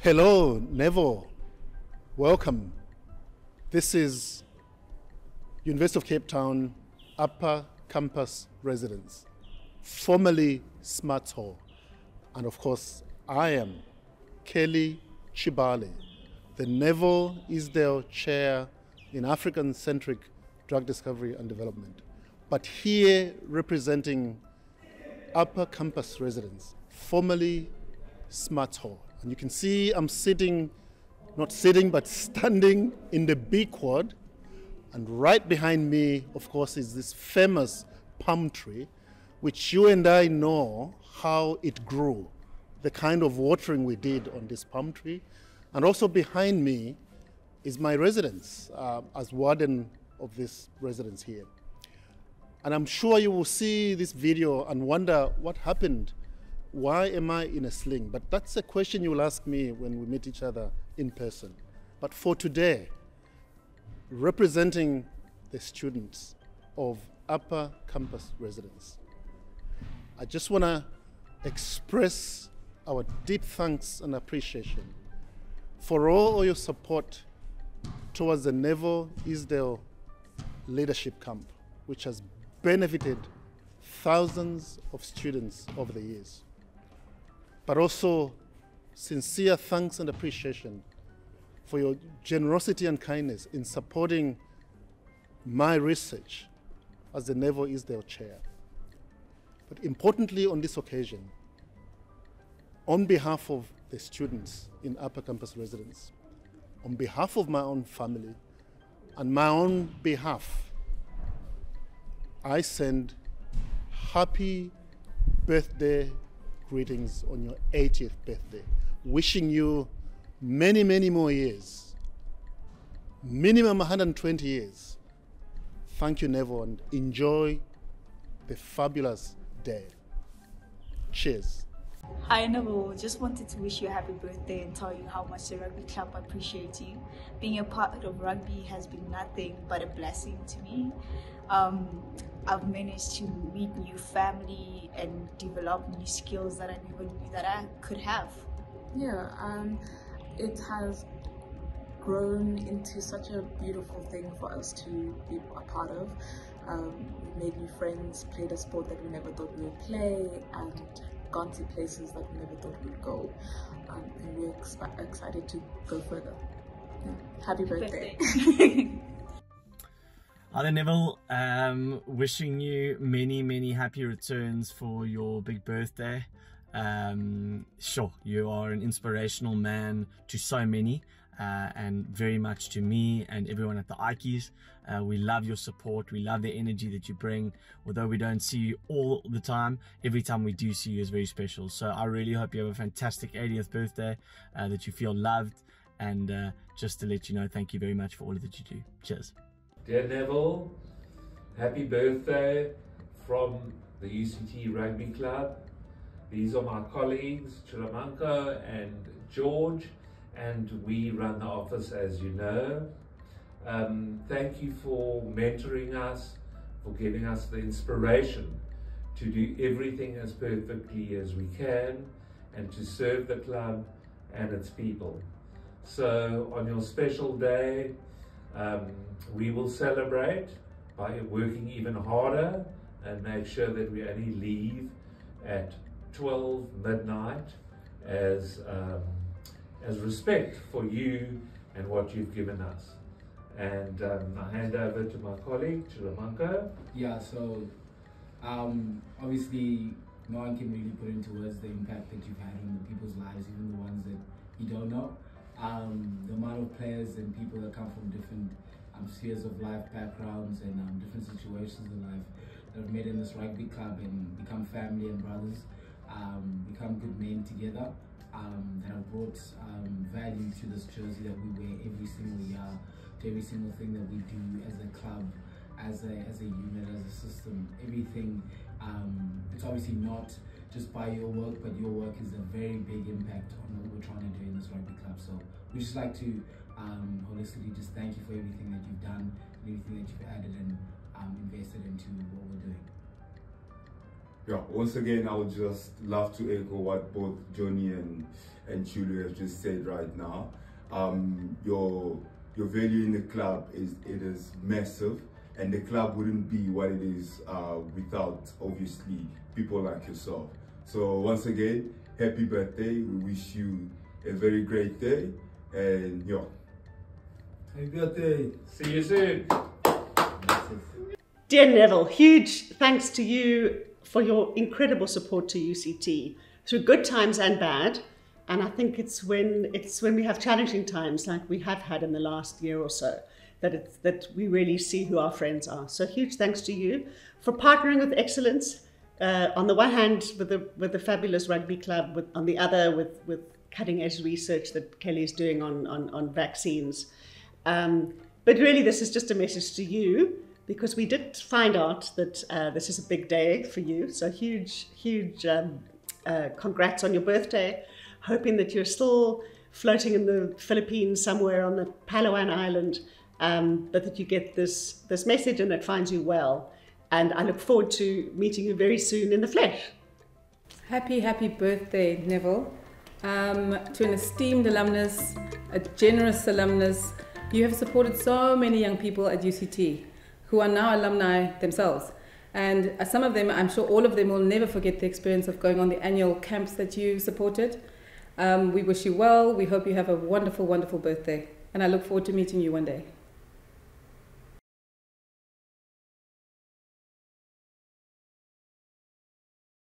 Hello, Neville. Welcome. This is University of Cape Town Upper Campus Residence, formerly Smuts Hall. And of course, I am Kelly Chibale, the Neville Isdell Chair in African Centric Drug Discovery and Development. But here representing Upper Campus Residence, formerly Smuts Hall. And you can see I'm sitting, not sitting, but standing in the B quad. And right behind me, of course, is this famous palm tree, which you and I know how it grew, the kind of watering we did on this palm tree. And also behind me is my residence uh, as warden of this residence here. And I'm sure you will see this video and wonder what happened why am I in a sling? But that's a question you will ask me when we meet each other in person. But for today, representing the students of Upper Campus Residence, I just want to express our deep thanks and appreciation for all your support towards the Neville Isdell Leadership Camp, which has benefited thousands of students over the years but also sincere thanks and appreciation for your generosity and kindness in supporting my research as the Neville Isdell chair. But importantly, on this occasion, on behalf of the students in Upper Campus Residence, on behalf of my own family, and my own behalf, I send happy birthday greetings on your 80th birthday. Wishing you many, many more years. Minimum 120 years. Thank you, Neville, and enjoy the fabulous day. Cheers. Hi Neville, just wanted to wish you a happy birthday and tell you how much the rugby club appreciates you. Being a part of rugby has been nothing but a blessing to me. Um, I've managed to meet new family and develop new skills that I never knew that I could have. Yeah, um, it has grown into such a beautiful thing for us to be a part of. Um, we made new friends, played a sport that we never thought we would play, and gone to places that we never thought we'd go. Um, and we're ex excited to go further. Happy birthday. birthday. Hi Neville. Um, wishing you many, many happy returns for your big birthday. Um, sure, you are an inspirational man to so many. Uh, and very much to me and everyone at the Ikeys. Uh, we love your support. We love the energy that you bring. Although we don't see you all the time, every time we do see you is very special. So I really hope you have a fantastic 80th birthday, uh, that you feel loved. And uh, just to let you know, thank you very much for all that you do. Cheers. Dear Neville, happy birthday from the UCT Rugby Club. These are my colleagues, Chiramanko and George, and we run the office as you know. Um, thank you for mentoring us, for giving us the inspiration to do everything as perfectly as we can and to serve the club and its people. So on your special day, um, we will celebrate by working even harder and make sure that we only leave at 12 midnight as, um, as respect for you and what you've given us. And um, I hand over to my colleague, Chiramanko. Yeah, so um, obviously no one can really put into words the impact that you've had on the people's lives, even the ones that you don't know um, the amount of players and people that come from different um, spheres of life, backgrounds, and um, different situations in life that have met in this rugby club and become family and brothers, um, become good men together, um, that have brought um, value to this jersey that we wear every single year, to every single thing that we do as a club, as a, as a unit, as a system, everything. it's obviously not just by your work, but your work is a very big impact on what we're trying to do in this rugby club. So we just like to um, holistically, just thank you for everything that you've done, everything that you've added and um, invested into what we're doing. Yeah, once again, I would just love to echo what both Johnny and, and Julio have just said right now. Um, your your value in the club is it is massive, and the club wouldn't be what it is uh, without obviously people like yourself. So once again, happy birthday. We wish you a very great day, and yeah. Happy birthday. See you soon. Dear Neville, huge thanks to you for your incredible support to UCT through good times and bad. And I think it's when it's when we have challenging times like we have had in the last year or so that it's, that we really see who our friends are. So huge thanks to you for partnering with excellence. Uh, on the one hand, with the with the fabulous rugby club, with on the other with with cutting edge research that Kelly is doing on on, on vaccines. Um, but really, this is just a message to you because we did find out that uh, this is a big day for you. So huge, huge um, uh, congrats on your birthday. Hoping that you're still floating in the Philippines somewhere on the Palawan Island, um, but that you get this this message and it finds you well. And I look forward to meeting you very soon in the flesh. Happy, happy birthday, Neville. Um, to an esteemed alumnus, a generous alumnus, you have supported so many young people at UCT who are now alumni themselves. And uh, some of them, I'm sure all of them will never forget the experience of going on the annual camps that you supported. Um, we wish you well. We hope you have a wonderful, wonderful birthday. And I look forward to meeting you one day.